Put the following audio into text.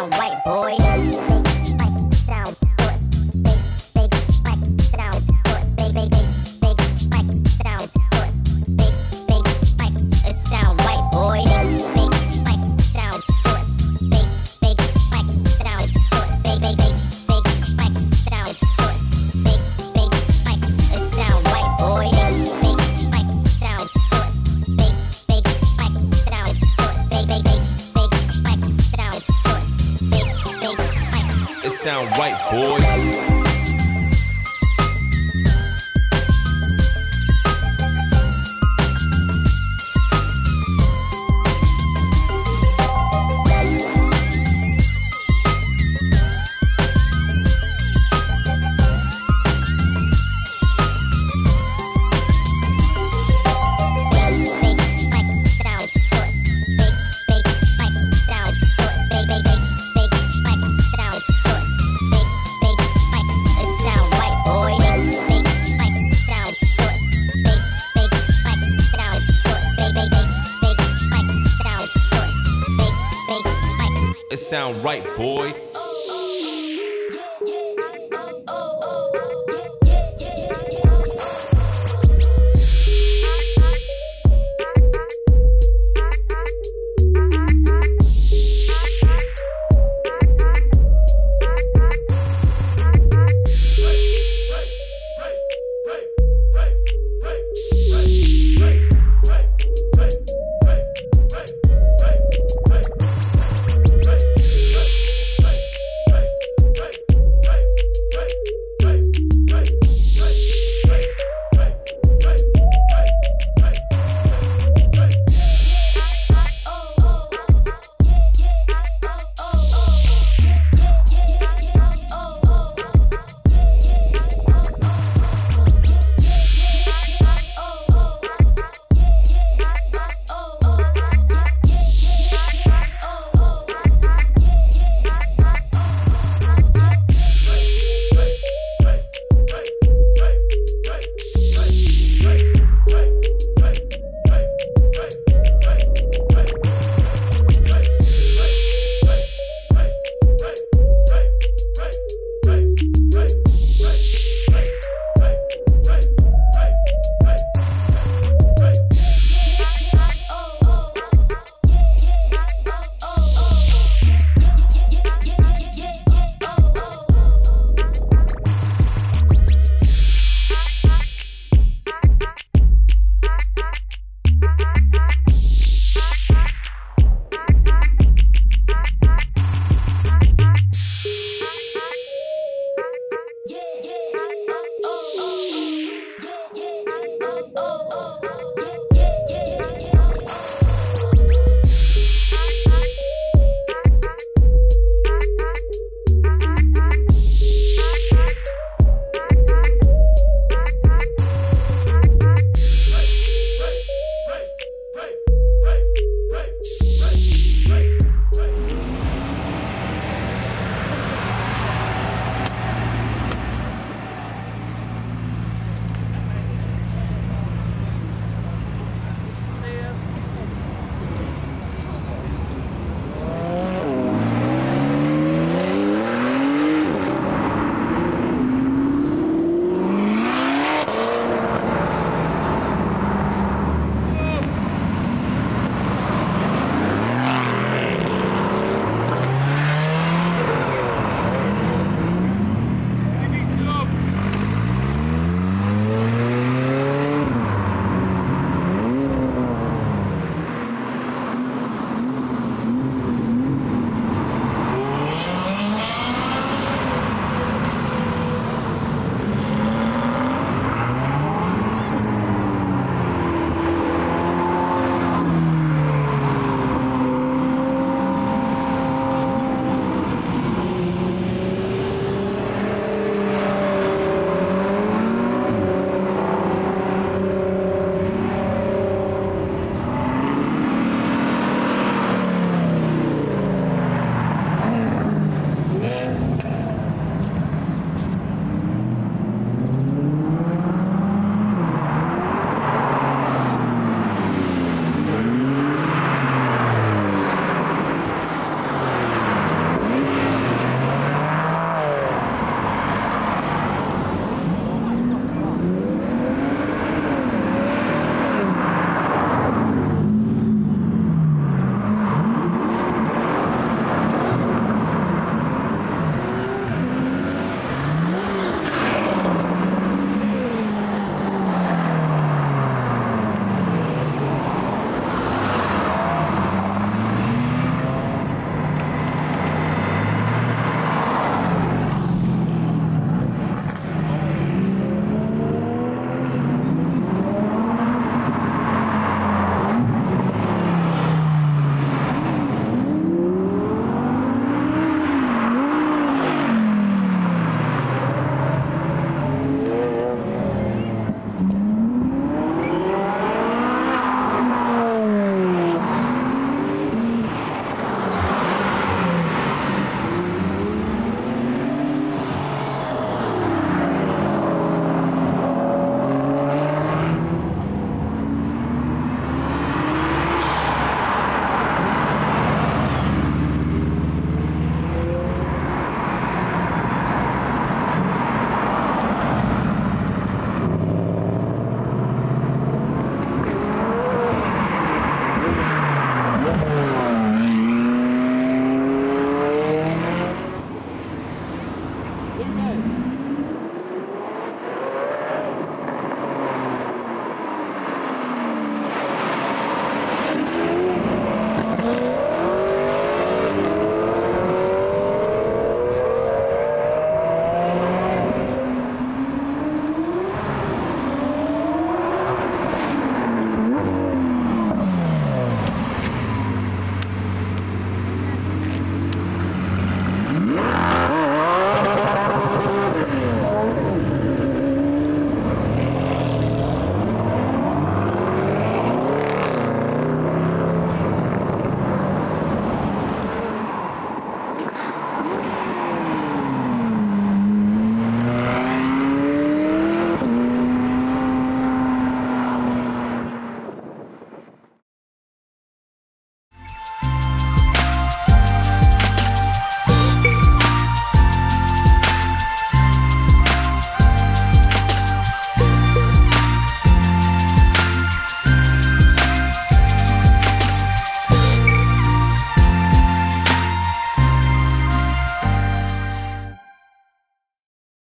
It white boy. It sound sound right, boy.